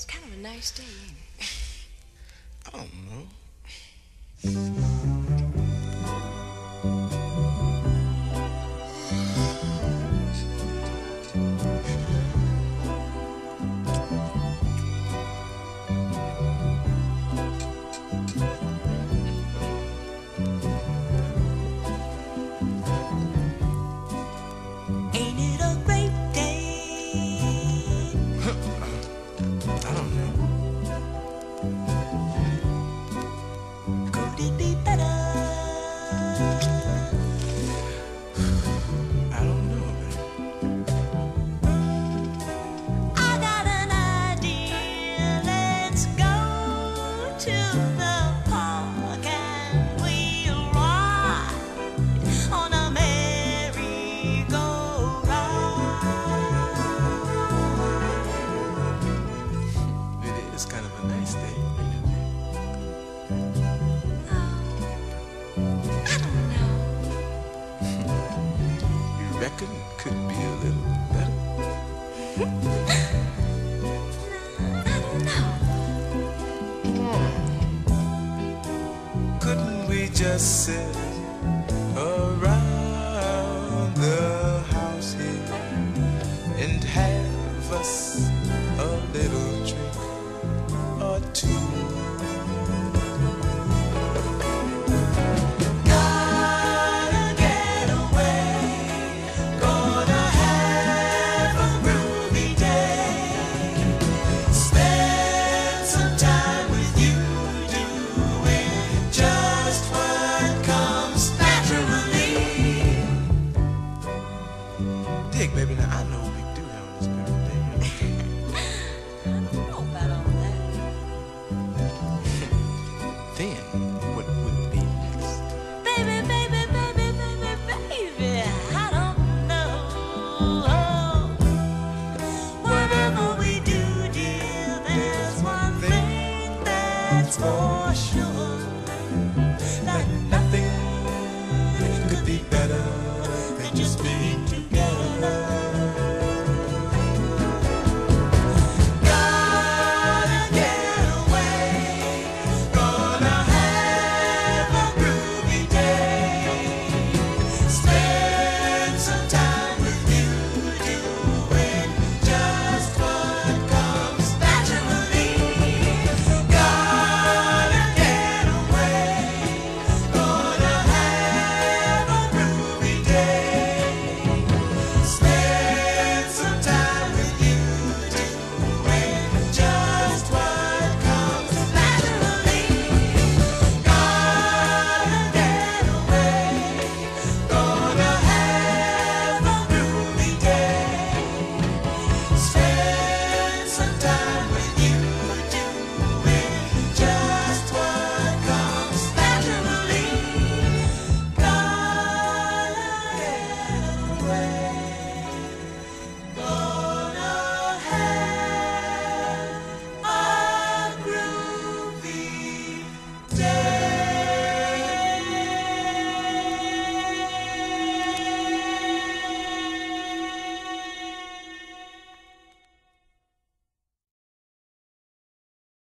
It's kind of a nice day, ain't it? I don't know. a little better? Couldn't we just sit around the house here and have us? baby. Now I know we don't know then what would be next? Baby, baby, baby, baby, baby. I don't know. Oh. Whatever we do, dear, there's one thing that's for sure.